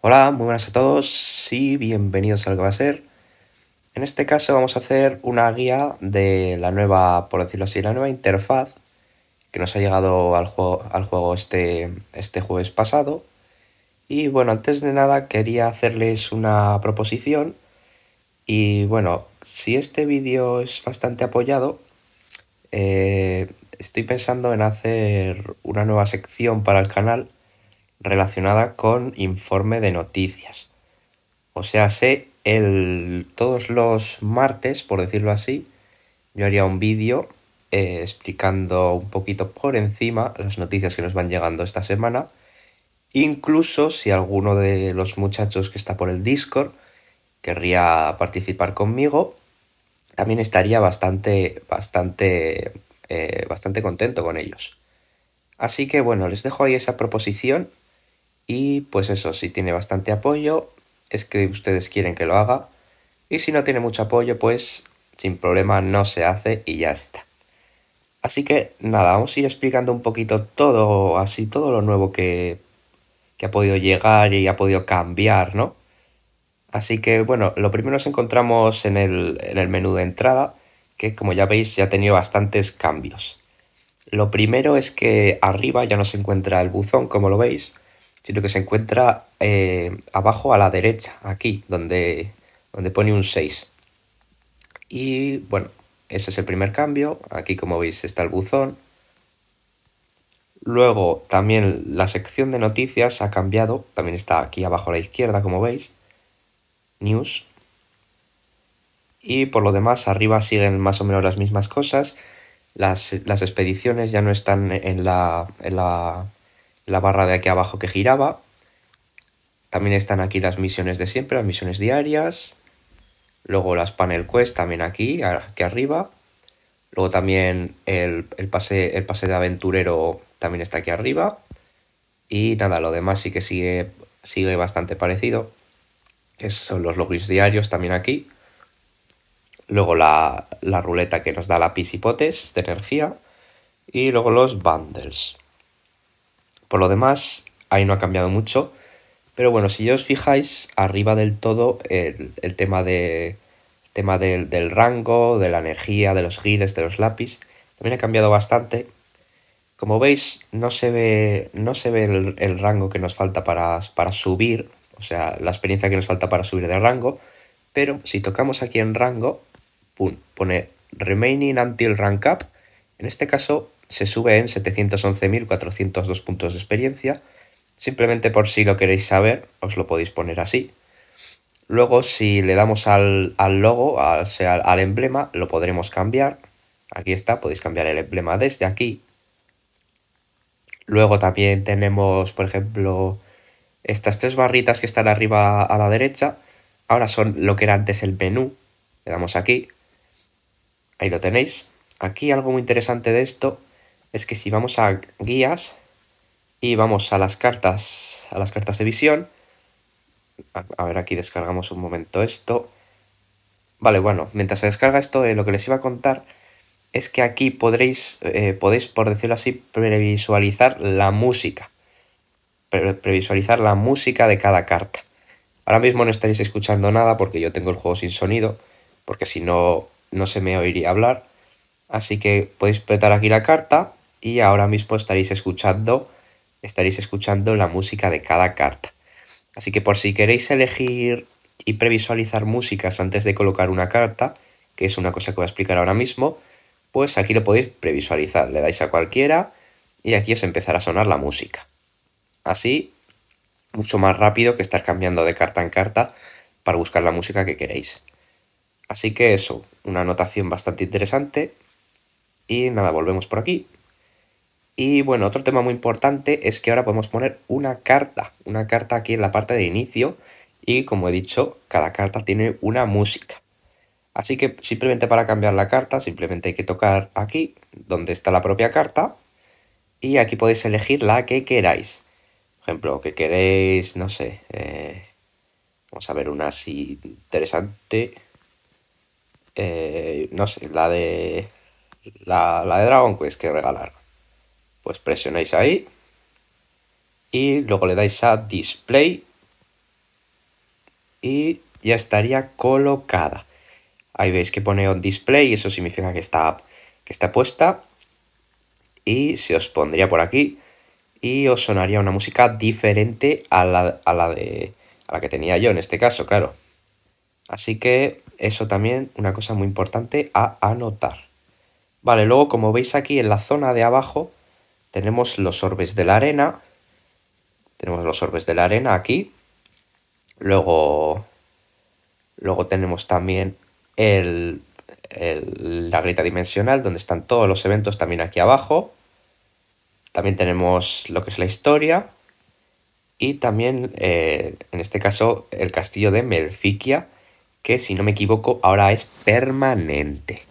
Hola, muy buenas a todos y bienvenidos al que va a ser. En este caso vamos a hacer una guía de la nueva, por decirlo así, la nueva interfaz que nos ha llegado al juego, al juego este, este jueves pasado. Y bueno, antes de nada quería hacerles una proposición. Y bueno, si este vídeo es bastante apoyado, eh, estoy pensando en hacer una nueva sección para el canal relacionada con informe de noticias. O sea, sé el, todos los martes, por decirlo así, yo haría un vídeo eh, explicando un poquito por encima las noticias que nos van llegando esta semana. Incluso si alguno de los muchachos que está por el Discord querría participar conmigo, también estaría bastante, bastante, eh, bastante contento con ellos. Así que bueno, les dejo ahí esa proposición y pues eso, si tiene bastante apoyo, es que ustedes quieren que lo haga. Y si no tiene mucho apoyo, pues sin problema no se hace y ya está. Así que nada, vamos a ir explicando un poquito todo, así todo lo nuevo que, que ha podido llegar y ha podido cambiar, ¿no? Así que bueno, lo primero nos encontramos en el, en el menú de entrada, que como ya veis ya ha tenido bastantes cambios. Lo primero es que arriba ya no se encuentra el buzón, como lo veis, sino que se encuentra eh, abajo a la derecha, aquí, donde, donde pone un 6. Y bueno, ese es el primer cambio. Aquí, como veis, está el buzón. Luego, también la sección de noticias ha cambiado. También está aquí abajo a la izquierda, como veis. News. Y por lo demás, arriba siguen más o menos las mismas cosas. Las, las expediciones ya no están en la, en la la barra de aquí abajo que giraba. También están aquí las misiones de siempre, las misiones diarias. Luego las panel quest también aquí, aquí arriba. Luego también el, pase, el pase de aventurero también está aquí arriba. Y nada, lo demás sí que sigue, sigue bastante parecido. Que son los logins diarios también aquí. Luego la, la ruleta que nos da la pisipotes de energía. Y luego los bundles. Por lo demás, ahí no ha cambiado mucho. Pero bueno, si os fijáis, arriba del todo el, tema, de, tema del, rango, de la energía, de los giles, de los lápiz, también ha cambiado bastante. Como veis, no se ve, no se ve el, rango que nos falta para, para subir, o sea, la experiencia que nos falta para subir de rango, pero si tocamos aquí en rango, pum, pone Remaining Until Rank Up, en este caso se sube en 711.402 puntos de experiencia. Simplemente por si lo queréis saber, os lo podéis poner así. Luego, si le damos al, logo, al, al emblema, lo podremos cambiar. Aquí está, podéis cambiar el emblema desde aquí. Luego también tenemos, por ejemplo, estas tres barritas que están arriba a la derecha. Ahora son lo que era antes el menú. Le damos aquí. Ahí lo tenéis. Aquí algo muy interesante de esto es que si vamos a guías y vamos a las cartas, a las cartas de visión, a, ver, aquí descargamos un momento esto. Vale, bueno, mientras se descarga esto, eh, lo que les iba a contar es que aquí podréis, eh, podéis, por decirlo así, previsualizar la música. previsualizar la música de cada carta. Ahora mismo no estaréis escuchando nada porque yo tengo el juego sin sonido, porque si no, no se me oiría hablar. Así que podéis apretar aquí la carta y ahora mismo estaréis escuchando, estaréis escuchando la música de cada carta. Así que por si queréis elegir y previsualizar músicas antes de colocar una carta, que es una cosa que voy a explicar ahora mismo, pues aquí lo podéis previsualizar. Le dais a cualquiera y aquí os empezará a sonar la música. Así, mucho más rápido que estar cambiando de carta en carta para buscar la música que queréis. Así que eso, una anotación bastante interesante. Y nada, volvemos por aquí. Y bueno, otro tema muy importante es que ahora podemos poner una carta, una carta aquí en la parte de inicio y como he dicho, cada carta tiene una música. Así que simplemente para cambiar la carta, simplemente hay que tocar aquí, donde está la propia carta, y aquí podéis elegir la que queráis. Por ejemplo, que queréis, no sé, eh, vamos a ver una así interesante. Eh, no sé, la de la, la de Dragon Quest que regalar pues presionáis ahí y luego le dais a display y ya estaría colocada. Ahí veis que pone on display, eso significa que está, que está puesta. Y se os pondría por aquí y os sonaría una música diferente a la, a la, de, a la que tenía yo en este caso, claro. Así que eso también una cosa muy importante a anotar. Vale, luego como veis aquí en la zona de abajo tenemos los orbes de la arena. Tenemos los orbes de la arena aquí. Luego, luego tenemos también el, la grieta dimensional donde están todos los eventos también aquí abajo. También tenemos lo que es la historia. Y también, eh, en este caso, el castillo de Melfikia, que si no me equivoco ahora es permanente.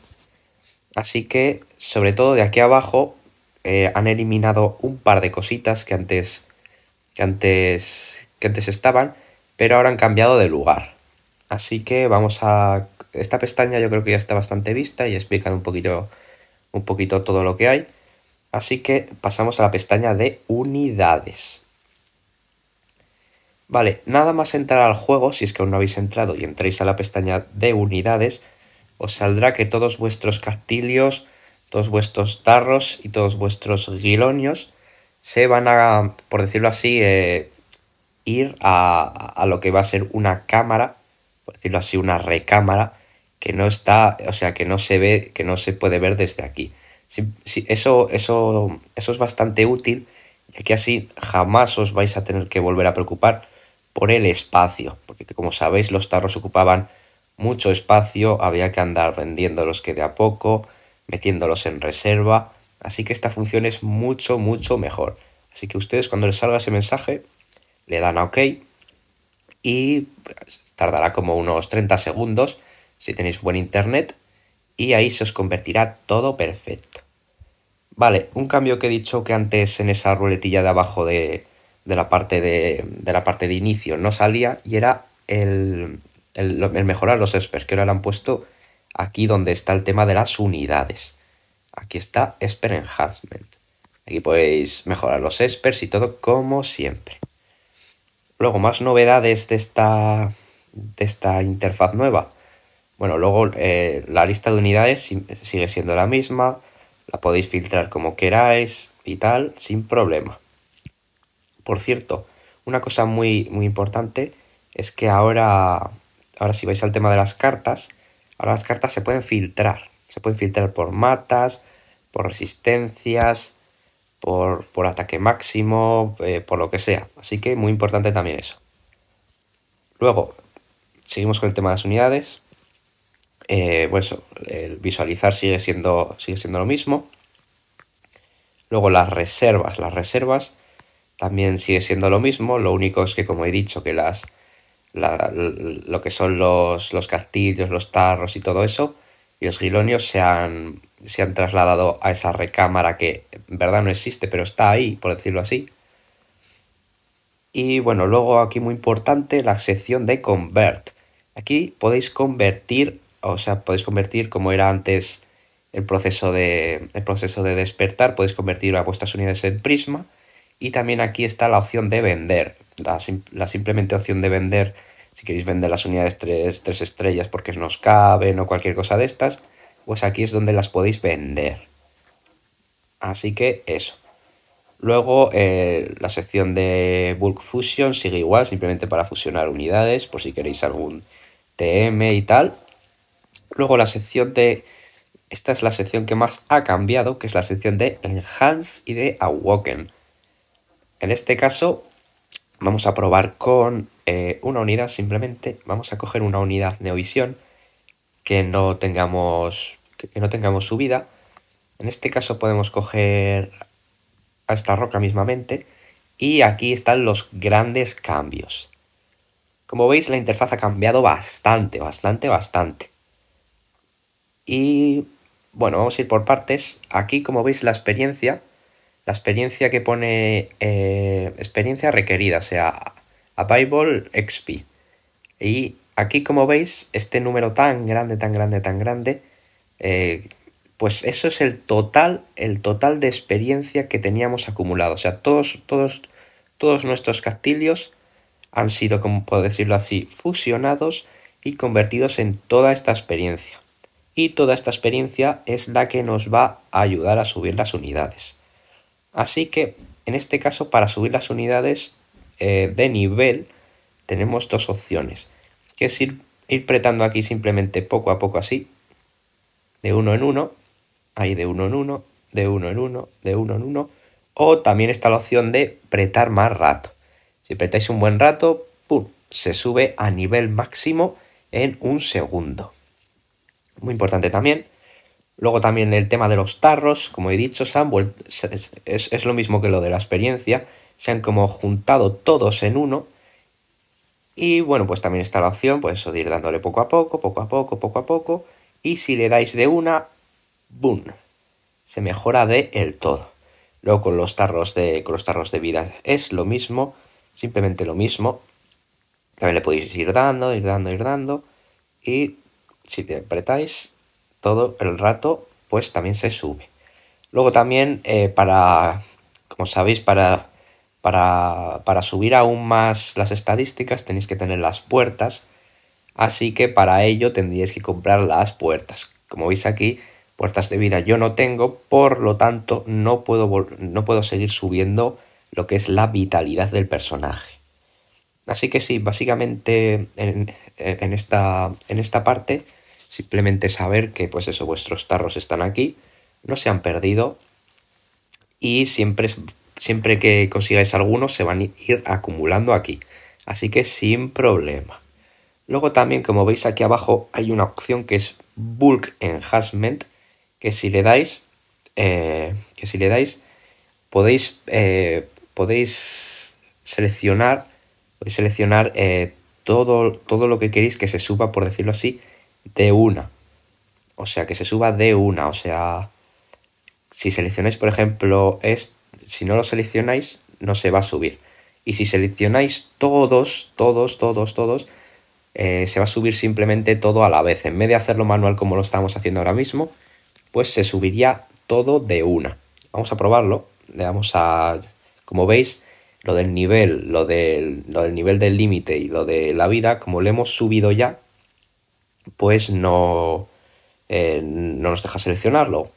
Así que, sobre todo de aquí abajo, eh, han eliminado un par de cositas que antes, que antes, que antes estaban, pero ahora han cambiado de lugar. Así que vamos a... Esta pestaña yo creo que ya está bastante vista y he explicado un poquito, un poquito todo lo que hay. Así que pasamos a la pestaña de unidades. Vale, nada más entrar al juego, si es que aún no habéis entrado y entréis a la pestaña de unidades, os saldrá que todos vuestros castillos, todos vuestros tarros y todos vuestros guilonios se van a, por decirlo así, eh, ir a, lo que va a ser una cámara, por decirlo así, una recámara, que no está, o sea, que no se ve, que no se puede ver desde aquí. eso, eso, eso es bastante útil, ya que así jamás os vais a tener que volver a preocupar por el espacio, porque como sabéis los tarros ocupaban mucho espacio, había que andar vendiéndolos que de a poco, metiéndolos en reserva, así que esta función es mucho, mucho mejor. Así que ustedes cuando les salga ese mensaje le dan a OK y pues, tardará como unos 30 segundos si tenéis buen internet y ahí se os convertirá todo perfecto. Vale, un cambio que he dicho que antes en esa ruletilla de abajo de, de la parte de, la parte de inicio no salía y era el, mejorar los espers, que ahora lo han puesto aquí donde está el tema de las unidades. Aquí está Esper Enhancement. Aquí podéis mejorar los espers y todo como siempre. Luego, más novedades de esta, de esta interfaz nueva. Bueno, luego eh, la lista de unidades sigue siendo la misma. La podéis filtrar como queráis y tal, sin problema. Por cierto, una cosa muy, muy importante es que ahora, ahora si vais al tema de las cartas, ahora las cartas se pueden filtrar. Se pueden filtrar por matas, por resistencias, por, ataque máximo, eh, por lo que sea. Así que muy importante también eso. Luego, seguimos con el tema de las unidades. Eh, pues el visualizar sigue siendo, sigue siendo lo mismo. Luego las reservas. Las reservas también sigue siendo lo mismo, lo único es que como he dicho que las lo que son los, los castillos, los tarros y todo eso, y los gilonios se han, se han trasladado a esa recámara que en verdad no existe, pero está ahí, por decirlo así. Y bueno, luego aquí muy importante la sección de convert. Aquí podéis convertir, o sea, podéis convertir como era antes el proceso de, el proceso de despertar, podéis convertir a vuestras unidades en prisma y también aquí está la opción de vender. La, simplemente opción de vender, si queréis vender las unidades 3, estrellas porque nos caben o cualquier cosa de estas, pues aquí es donde las podéis vender. Así que eso. Luego eh, la sección de Bulk Fusion sigue igual, simplemente para fusionar unidades, por si queréis algún TM y tal. Luego la sección de... Esta es la sección que más ha cambiado, que es la sección de Enhance y de Awoken. En este caso vamos a probar con eh, una unidad simplemente. Vamos a coger una unidad Neovisión que no tengamos, que no tengamos subida. En este caso podemos coger a esta roca mismamente y aquí están los grandes cambios. Como veis la interfaz ha cambiado bastante, bastante, bastante. Y bueno, vamos a ir por partes. Aquí como veis la experiencia la experiencia que pone eh, experiencia requerida, o sea, Available XP. Y aquí, como veis, este número tan grande, tan grande, tan grande, eh, pues eso es el total, el total de experiencia que teníamos acumulado. O sea, todos, todos, todos nuestros castillos han sido, como puedo decirlo así, fusionados y convertidos en toda esta experiencia. Y toda esta experiencia es la que nos va a ayudar a subir las unidades. Así que, en este caso, para subir las unidades eh, de nivel, tenemos dos opciones. Que es ir, ir aquí simplemente poco a poco así, de uno en uno, ahí de uno en uno, de uno en uno, de uno en uno, o también está la opción de pretar más rato. Si apretáis un buen rato, ¡pum! se sube a nivel máximo en un segundo. Muy importante también. Luego también el tema de los tarros, como he dicho, se han es, es, lo mismo que lo de la experiencia. Se han como juntado todos en uno. Y bueno, pues también está la opción, pues eso de ir dándole poco a poco, poco a poco, poco a poco. Y si le dais de una, ¡boom! Se mejora de el todo. Luego con los tarros de, con los tarros de vida es lo mismo simplemente lo mismo. También le podéis ir dando, ir dando, ir dando. Y si te apretáis todo el rato, pues también se sube. Luego también eh, para, como sabéis, para, para, para subir aún más las estadísticas tenéis que tener las puertas. Así que para ello tendríais que comprar las puertas. Como veis aquí, puertas de vida yo no tengo, por lo tanto no puedo, no puedo seguir subiendo lo que es la vitalidad del personaje. Así que sí, básicamente en, esta, en esta parte, simplemente saber que pues eso, vuestros tarros están aquí, no se han perdido y siempre, siempre que consigáis algunos se van a ir acumulando aquí. Así que sin problema. Luego también, como veis aquí abajo, hay una opción que es Bulk Enhancement, que si le dais, eh, que si le dais, podéis eh, podéis seleccionar, seleccionar eh, todo, todo lo que queréis que se suba, por decirlo así, de una. O sea, que se suba de una. O sea, si seleccionáis, por ejemplo, es, si no lo seleccionáis, no se va a subir. Y si seleccionáis todos, todos, todos, todos, eh, se va a subir simplemente todo a la vez. En vez de hacerlo manual como lo estamos haciendo ahora mismo, pues se subiría todo de una. Vamos a probarlo. Le damos a como veis, lo del nivel, lo del, del nivel del límite y lo de la vida, como lo hemos subido ya, pues no, eh, no nos deja seleccionarlo.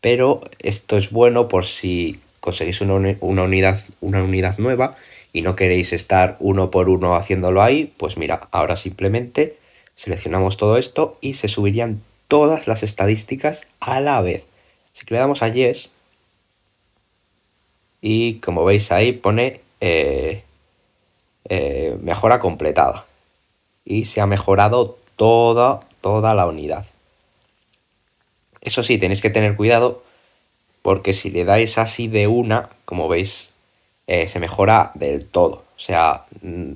Pero esto es bueno por si conseguís una, unidad, una unidad nueva y no queréis estar uno por uno haciéndolo ahí, pues mira, ahora simplemente seleccionamos todo esto y se subirían todas las estadísticas a la vez. Si le damos a Yes, y como veis ahí pone eh, eh, mejora completada y se ha mejorado toda, toda la unidad. Eso sí, tenéis que tener cuidado porque si le dais así de una, como veis, eh, se mejora del todo. O sea, mm,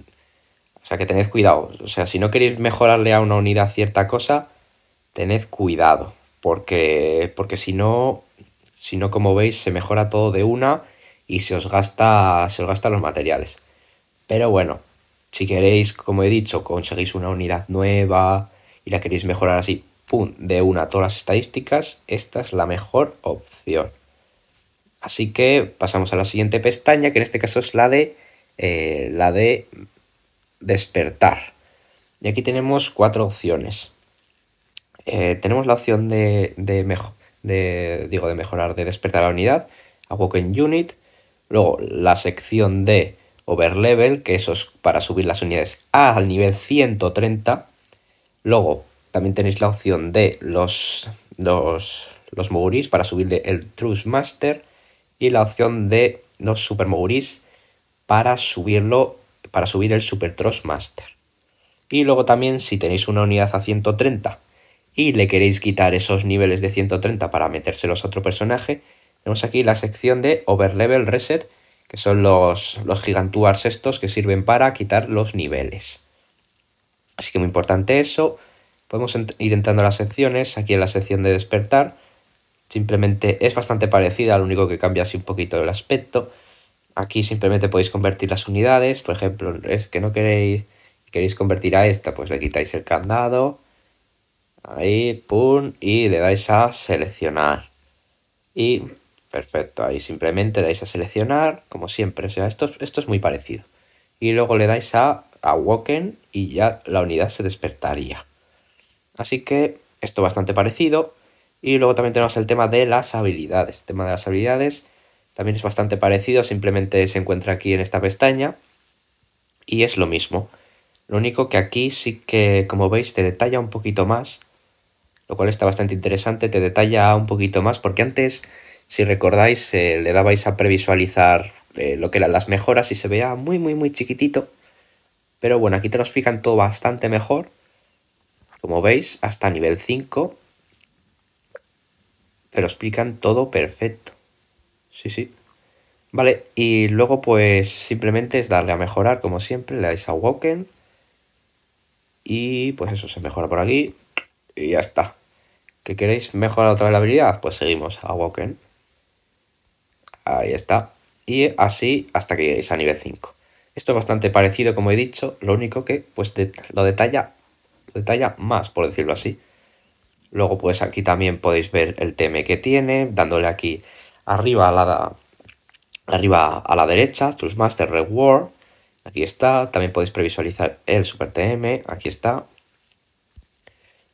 o sea que tened cuidado. O sea, si no queréis mejorarle a una unidad cierta cosa, tened cuidado. Porque, porque si no, si no, como veis, se mejora todo de una y se os gasta, se os gasta los materiales. Pero bueno, si queréis, como he dicho, conseguís una unidad nueva y la queréis mejorar así, pum, de una todas las estadísticas, esta es la mejor opción. Así que pasamos a la siguiente pestaña, que en este caso es la de, eh, la de despertar. Y aquí tenemos cuatro opciones. Eh, tenemos la opción de, de, digo, de mejorar, de despertar la unidad, Awoken Unit, Luego la sección de Overlevel, que eso es para subir las unidades al nivel 130. Luego también tenéis la opción de los, los, los Moguris para subirle el Trust Master. Y la opción de los Super Moguris para subirlo para subir el Super Trust Master. Y luego también si tenéis una unidad a 130 y le queréis quitar esos niveles de 130 para metérselos a otro personaje, tenemos aquí la sección de Overlevel Reset, que son los, los gigantuars estos que sirven para quitar los niveles. Así que muy importante eso. Podemos ir entrando a las secciones, aquí en la sección de despertar. Simplemente es bastante parecida, lo único que cambia así un poquito el aspecto. Aquí simplemente podéis convertir las unidades, por ejemplo, es que no queréis, queréis convertir a esta, pues le quitáis el candado. Ahí, pum, y le dais a seleccionar. Y Perfecto, ahí simplemente dais a seleccionar, como siempre, o sea, esto, esto es muy parecido. Y luego le dais a Awoken y ya la unidad se despertaría. Así que esto bastante parecido. Y luego también tenemos el tema de las habilidades. El tema de las habilidades también es bastante parecido, simplemente se encuentra aquí en esta pestaña. Y es lo mismo. Lo único que aquí sí que, como veis, te detalla un poquito más. Lo cual está bastante interesante, te detalla un poquito más. Porque antes, si recordáis, le dabais a previsualizar eh, lo que eran las mejoras y se veía muy, muy, muy chiquitito. Pero bueno, aquí te lo explican todo bastante mejor. Como veis, hasta nivel 5 te lo explican todo perfecto. Sí, sí. Vale, y luego pues simplemente es darle a mejorar como siempre, le dais a Woken. Y pues eso, se mejora por aquí. Y ya está. ¿Que queréis mejorar otra vez la habilidad? Pues seguimos a Woken. Ahí está. Y así hasta que lleguéis a nivel 5. Esto es bastante parecido, como he dicho, lo único que pues lo detalla, detalla más, por decirlo así. Luego pues aquí también podéis ver el TM que tiene, dándole aquí arriba a la, arriba a la derecha, Master Reward, aquí está, también podéis previsualizar el Super TM, aquí está.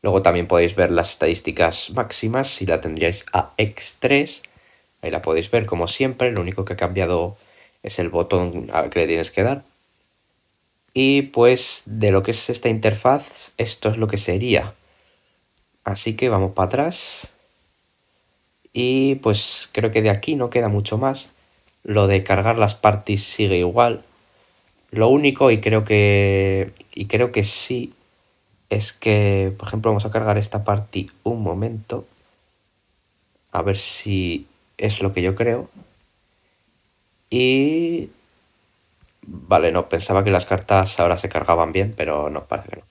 Luego también podéis ver las estadísticas máximas, si la tendríais a X3, ahí la podéis ver como siempre, lo único que ha cambiado es el botón que le tienes que dar. Y pues de lo que es esta interfaz, esto es lo que sería. Así que vamos para atrás. Y pues creo que de aquí no queda mucho más. Lo de cargar las parties sigue igual. Lo único, y creo que. Y creo que sí. Es que, por ejemplo, vamos a cargar esta party un momento. A ver si es lo que yo creo. Y. Vale, no, pensaba que las cartas ahora se cargaban bien, pero no, parece que no.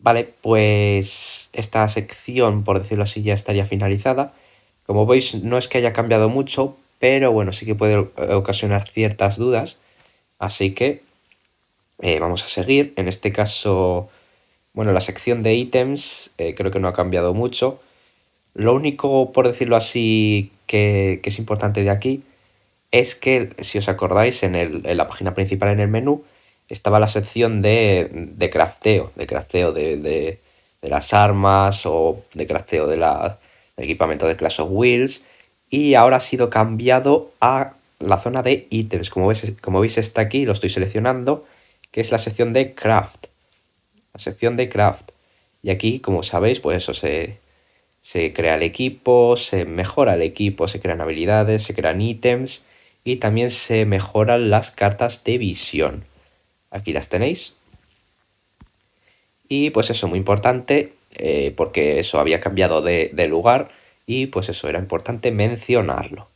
Vale, pues esta sección, por decirlo así, ya estaría finalizada. Como veis, no es que haya cambiado mucho, pero bueno, sí que puede ocasionar ciertas dudas. Así que eh, vamos a seguir. En este caso, bueno, la sección de ítems eh, creo que no ha cambiado mucho. Lo único, por decirlo así, que, es importante de aquí es que, si os acordáis, en, en la página principal en el menú, estaba la sección de, de crafteo, de crafteo de, de, las armas o de crafteo de la, del equipamiento de Clash of Wheels y ahora ha sido cambiado a la zona de ítems. Como veis, como veis está aquí, lo estoy seleccionando, que es la sección de craft. La sección de craft. Y aquí, como sabéis, pues eso se, se crea el equipo, se mejora el equipo, se crean habilidades, se crean ítems y también se mejoran las cartas de visión. Aquí las tenéis. Y pues eso, muy importante, eh, porque eso había cambiado de, lugar y pues eso, era importante mencionarlo.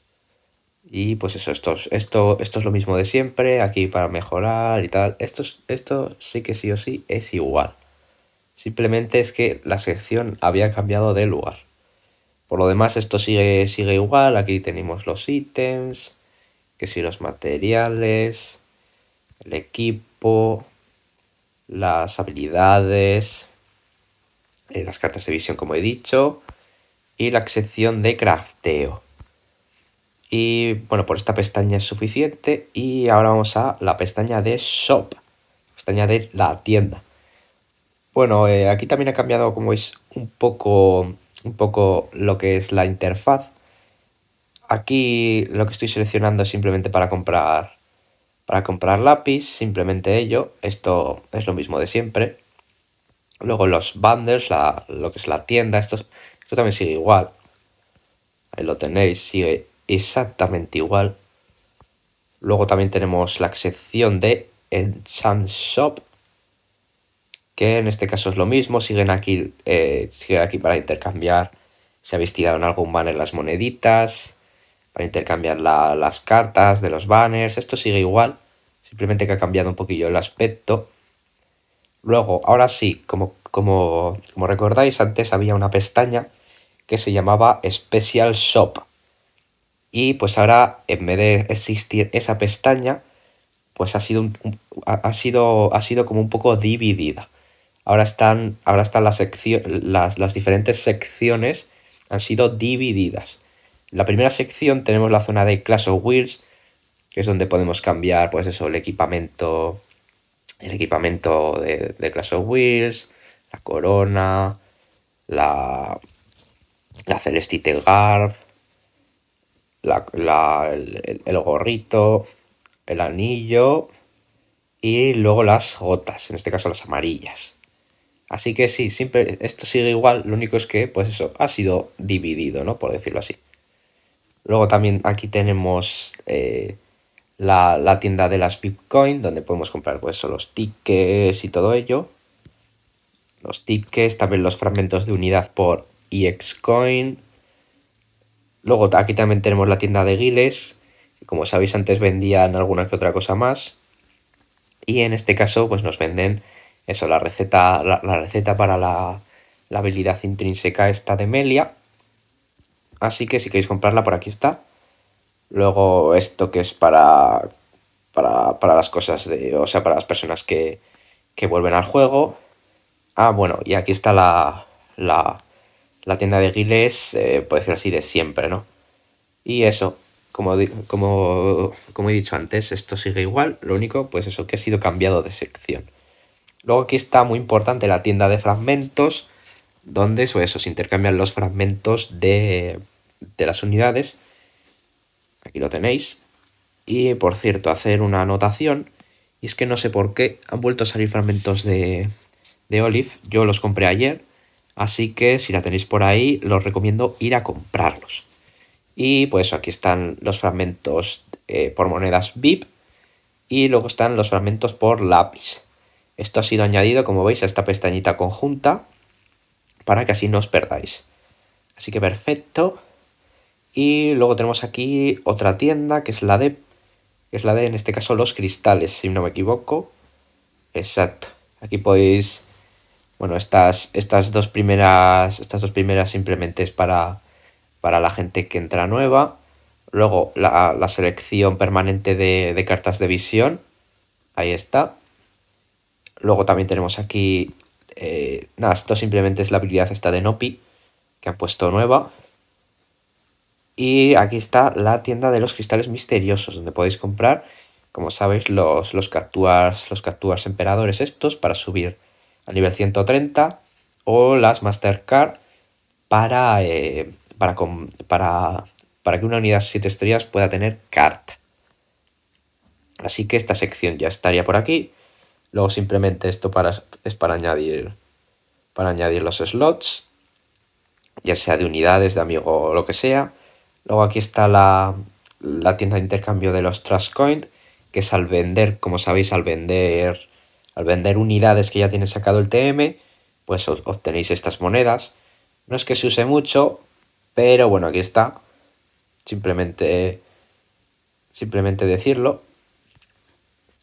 Y pues eso, esto, esto, esto es lo mismo de siempre, aquí para mejorar y tal. Esto, esto sí que sí o sí es igual. Simplemente es que la sección había cambiado de lugar. Por lo demás, esto sigue, sigue igual. Aquí tenemos los ítems, que si los materiales, el equipo, las habilidades, eh, las cartas de visión como he dicho, y la sección de crafteo. Y bueno, por esta pestaña es suficiente. Y ahora vamos a la pestaña de Shop, pestaña de la tienda. Bueno, eh, aquí también ha cambiado, como veis, un poco, un poco lo que es la interfaz. Aquí lo que estoy seleccionando es simplemente para comprar para comprar lápiz, simplemente ello. Esto es lo mismo de siempre. Luego los bundles, lo que es la tienda, esto, esto también sigue igual. Ahí lo tenéis, sigue exactamente igual. Luego también tenemos la sección de Enchant Shop, que en este caso es lo mismo. Siguen aquí, eh, aquí para intercambiar. Si habéis tirado en algún banner las moneditas para intercambiar las cartas de los banners. Esto sigue igual, simplemente que ha cambiado un poquillo el aspecto. Luego, ahora sí, como, como, como recordáis, antes había una pestaña que se llamaba Special Shop. Y pues ahora, en vez de existir esa pestaña, pues ha sido, ha, sido, ha sido como un poco dividida. Ahora están, ahora están las, las, las diferentes secciones han sido divididas la primera sección tenemos la zona de Clash of Wheels, que es donde podemos cambiar, pues eso, el equipamiento, el equipamiento de, de Clash of Wheels, la corona, la, la Celestite Garb, la, el, gorrito, el anillo y luego las gotas, en este caso las amarillas. Así que sí, siempre esto sigue igual, lo único es que pues eso ha sido dividido, ¿no? Por decirlo así. Luego también aquí tenemos eh, la, tienda de las Bitcoin, donde podemos comprar pues los tickets y todo ello. Los tickets, también los fragmentos de unidad por EXCoin. Luego aquí también tenemos la tienda de Giles, que como sabéis antes vendían alguna que otra cosa más. Y en este caso pues nos venden eso, la receta, la, receta para la, la habilidad intrínseca esta de Melia. Así que si queréis comprarla por aquí está. Luego esto que es para, para, las cosas de, o sea, para las personas que, vuelven al juego. Ah, bueno, y aquí está la, la, tienda de Giles, eh, por decir así, de siempre, ¿no? Y eso, como, como, como he dicho antes, esto sigue igual, lo único, pues eso, que ha sido cambiado de sección. Luego aquí está muy importante la tienda de fragmentos, donde se intercambian los fragmentos de, de las unidades Aquí lo tenéis. Y por cierto, hacer una anotación. Y es que no sé por qué han vuelto a salir fragmentos de, de Olive. Yo los compré ayer. Así que si la tenéis por ahí, los recomiendo ir a comprarlos. Y pues aquí están los fragmentos eh, por monedas VIP. Y luego están los fragmentos por lápiz. Esto ha sido añadido, como veis, a esta pestañita conjunta. Para que así no os perdáis. Así que perfecto. Y luego tenemos aquí otra tienda que es la de, es la de en este caso los cristales, si no me equivoco. Exacto. Aquí podéis, bueno, estas, estas dos primeras, estas dos primeras simplemente es para, para la gente que entra nueva. Luego la, selección permanente de, cartas de visión. Ahí está. Luego también tenemos aquí... Eh, nada, esto simplemente es la habilidad esta de Nopi. Que han puesto nueva. Y aquí está la tienda de los cristales misteriosos, donde podéis comprar, como sabéis, los, los captuars, los captuars emperadores estos para subir al nivel 130 o las Mastercard para, eh, para, para, para que una unidad 7 estrellas pueda tener carta. Así que esta sección ya estaría por aquí. Luego simplemente esto para, es para añadir, para añadir los slots, ya sea de unidades, de amigo o lo que sea. Luego aquí está la, tienda de intercambio de los Trust Coin, que es al vender, como sabéis, al vender, al vender unidades que ya tiene sacado el TM, pues obtenéis estas monedas. No es que se use mucho, pero bueno, aquí está. Simplemente, simplemente decirlo.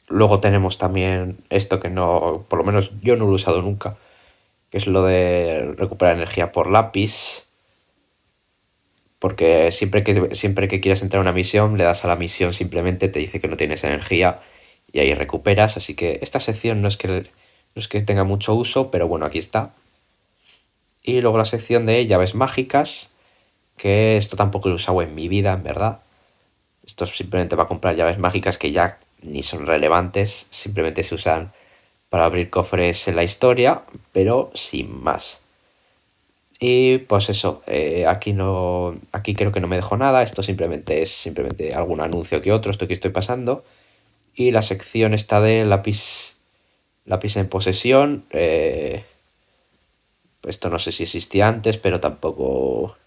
Luego tenemos también esto que no, por lo menos yo no lo he usado nunca, que es lo de recuperar energía por lápiz porque siempre que, siempre que quieras entrar a una misión, le das a la misión, simplemente te dice que no tienes energía y ahí recuperas. Así que esta sección no es que, no es que tenga mucho uso, pero bueno, aquí está. Y luego la sección de llaves mágicas, que esto tampoco lo he usado en mi vida, en verdad. Esto simplemente va a comprar llaves mágicas que ya ni son relevantes, simplemente se usan para abrir cofres en la historia, pero sin más. Y pues eso, eh, aquí no. Aquí creo que no me dejo nada. Esto simplemente es simplemente algún anuncio que otro, esto que estoy pasando. Y la sección está de lápiz. Lápiz en posesión. Eh, esto no sé si existía antes, pero tampoco.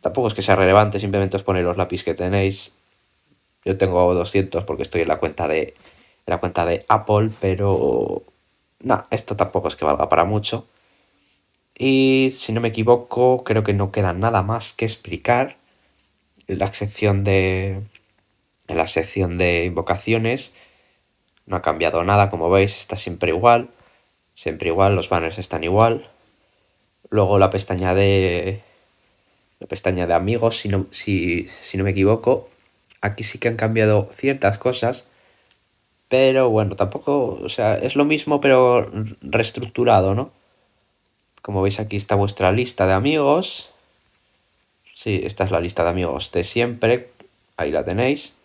Tampoco es que sea relevante, simplemente os ponéis los lápices que tenéis. Yo tengo 200 porque estoy en la cuenta de, la cuenta de Apple, pero. No, esto tampoco es que valga para mucho. Y si no me equivoco, creo que no queda nada más que explicar. La sección de. La sección de invocaciones. No ha cambiado nada, como veis, está siempre igual. Siempre igual, los banners están igual. Luego la pestaña de. La pestaña de amigos, si no, si, si no me equivoco. Aquí sí que han cambiado ciertas cosas. Pero bueno, tampoco. O sea, es lo mismo, pero reestructurado, ¿no? Como veis aquí está vuestra lista de amigos. Sí, esta es la lista de amigos de siempre. Ahí la tenéis.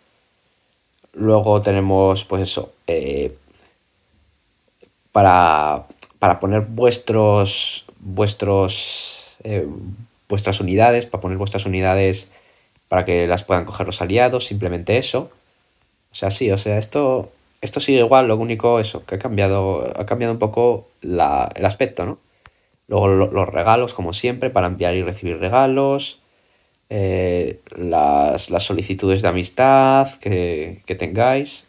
Luego tenemos, pues eso, eh, para, para poner vuestros, vuestros, eh, vuestras unidades, para poner vuestras unidades para que las puedan coger los aliados, simplemente eso. O sea, sí, o sea, esto, esto sigue igual, lo único eso, que ha cambiado, ha cambiado un poco la, el aspecto, ¿no? Luego los regalos, como siempre, para enviar y recibir regalos. Eh, las, las, solicitudes de amistad que, que, tengáis.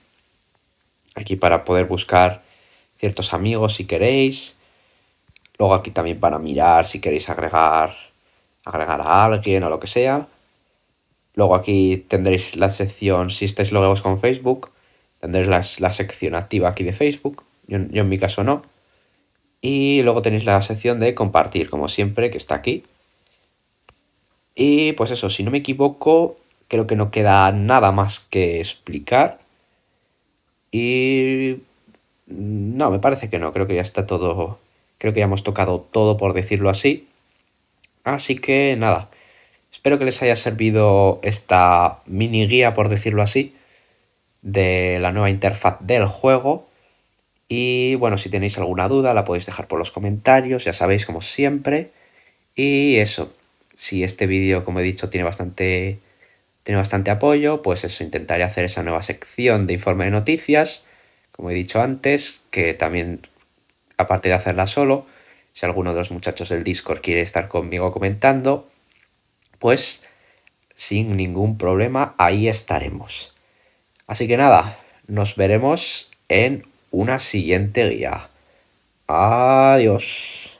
Aquí para poder buscar ciertos amigos si queréis. Luego aquí también para mirar si queréis agregar, agregar a alguien o lo que sea. Luego aquí tendréis la sección, si estáis logados con Facebook, tendréis la, sección activa aquí de Facebook. Yo, yo, en mi caso no. Y luego tenéis la sección de compartir, como siempre, que está aquí. Y pues eso, si no me equivoco, creo que no queda nada más que explicar. Y... No, me parece que no, creo que ya está todo... Creo que ya hemos tocado todo, por decirlo así. Así que nada. Espero que les haya servido esta mini guía, por decirlo así, de la nueva interfaz del juego. Y bueno, si tenéis alguna duda la podéis dejar por los comentarios, ya sabéis, como siempre. Y eso, si este vídeo, como he dicho, tiene bastante, tiene bastante apoyo, pues eso, intentaré hacer esa nueva sección de informe de noticias, como he dicho antes, que también, aparte de hacerla solo, si alguno de los muchachos del Discord quiere estar conmigo comentando, pues sin ningún problema ahí estaremos. Así que nada, nos veremos en una siguiente guía. Adiós.